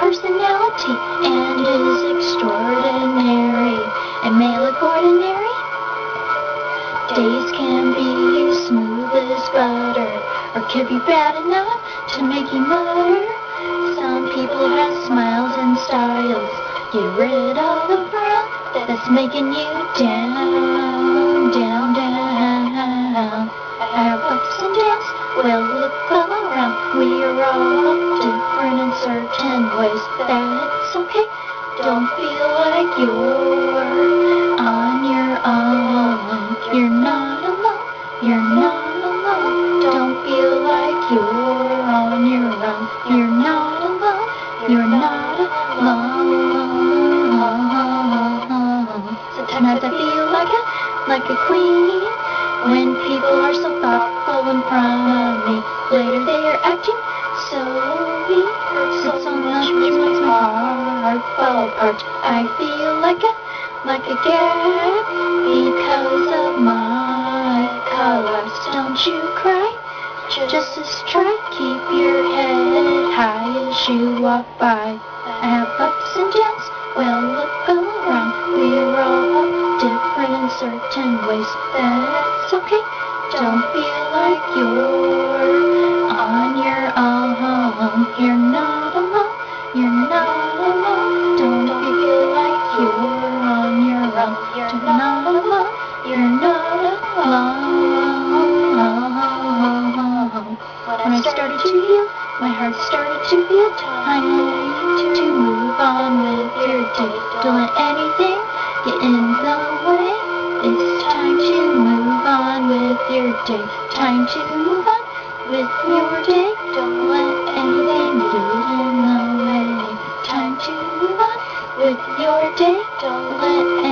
personality and it is extraordinary. And male ordinary days can be smooth as butter or can be bad enough to make you mutter. Some people have smiles and styles. Get rid of the brown that's making you down. Certain ways. That's okay. Don't feel like you're on your own. You're not alone. You're not alone. Don't feel like you're on your own. You're not alone. You're not alone. Sometimes I feel like a like a queen fall apart. I feel like a like a gag because of my colors. Don't you cry. Just as try, keep your head high as you walk by. I have ups and downs, well look around. We're all different in certain ways. That's okay. Don't feel like you're on your own. You're not with your. Don't let anything get in the way. It's time to move on with your day. Time to move on with your day. Don't let anything get in the way. Time to move on with your day.